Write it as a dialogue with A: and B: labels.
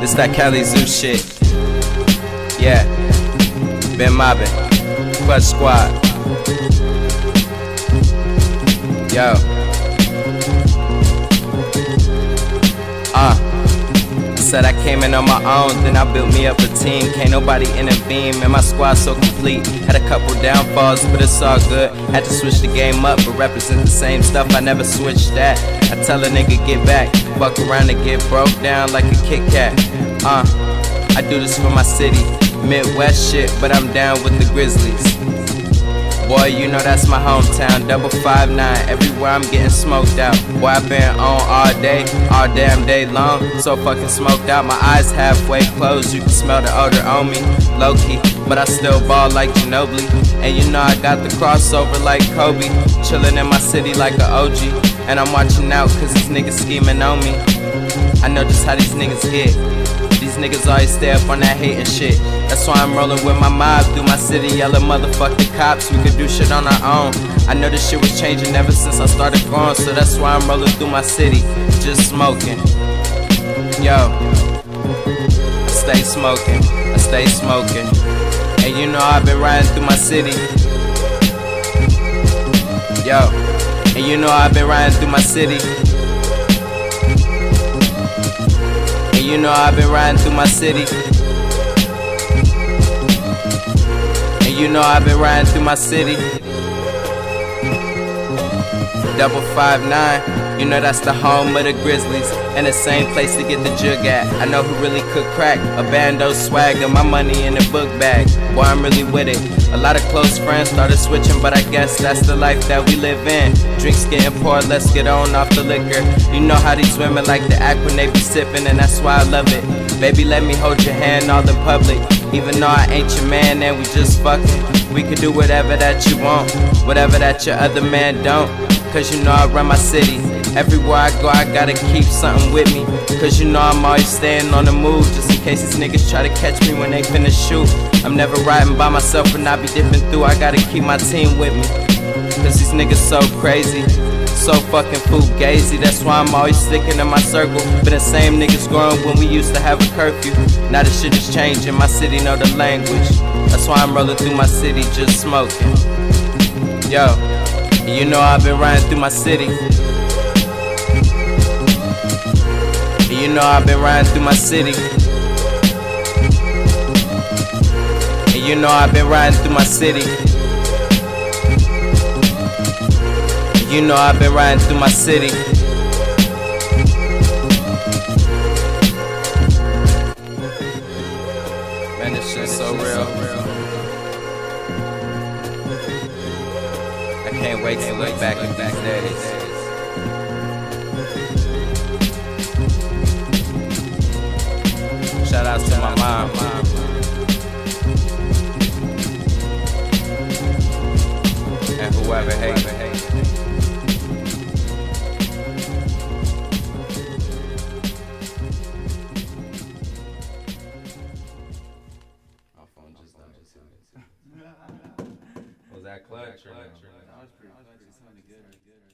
A: This that Calizoo shit. Yeah. Been mobbing. Clutch squad. Yo. Uh. Said I came in on my own, then I built me up a team. Can't nobody intervene, man. My squad so complete. Had a couple downfalls, but it's all good. Had to switch the game up, but represent the same stuff. I never switched that. I tell a nigga get back, fuck around and get broke down like a Kit Kat. Uh, I do this for my city, Midwest shit, but I'm down with the Grizzlies. Boy, you know that's my hometown. Double five nine. Everywhere I'm getting smoked out. Boy, I've been on all day, all damn day long. So fucking smoked out. My eyes halfway closed. You can smell the odor on me, low key. But I still ball like Ginobili. And you know I got the crossover like Kobe. Chillin' in my city like a OG. And I'm watching out cause these niggas scheming on me. I know just how these niggas get. Niggas always stay up on that hating shit. That's why I'm rolling with my mob through my city, yelling motherfucking cops. We could do shit on our own. I know this shit was changing ever since I started growing, so that's why I'm rolling through my city, just smoking. Yo, I stay smoking, I stay smoking. And you know I've been riding through my city. Yo, and you know I've been riding through my city. You know I've been riding through my city. And you know I've been riding through my city. Double five nine, you know that's the home of the Grizzlies. And the same place to get the jug at. I know who really could crack. A bando swagger, my money in the book bag. Boy, I'm really with it. A lot of close friends started switching, but I guess that's the life that we live in. Drinks getting poured, let's get on off the liquor. You know how these women like to act when they be sipping, and that's why I love it. Baby, let me hold your hand all in public. Even though I ain't your man and we just fucking. We could do whatever that you want, whatever that your other man don't. Cause you know I run my city. Everywhere I go, I gotta keep something with me. Cause you know I'm always staying on the move. Just in case these niggas try to catch me when they finna shoot. I'm never riding by myself and I be dipping through. I gotta keep my team with me. Cause these niggas so crazy. So fucking fugazi, that's why I'm always sticking in my circle. Been the same niggas growing when we used to have a curfew. Now the shit is changing, my city know the language. That's why I'm rolling through my city just smoking. Yo, and you know I've been riding through my city. And you know I've been riding through my city. And you know I've been riding through my city. You know I've been riding through my city. I can't wait to look back at these days. Shout out to my mom. And whoever hates. My phone just died. Was that clutch?
B: Was pretty, that was pretty, sounded good.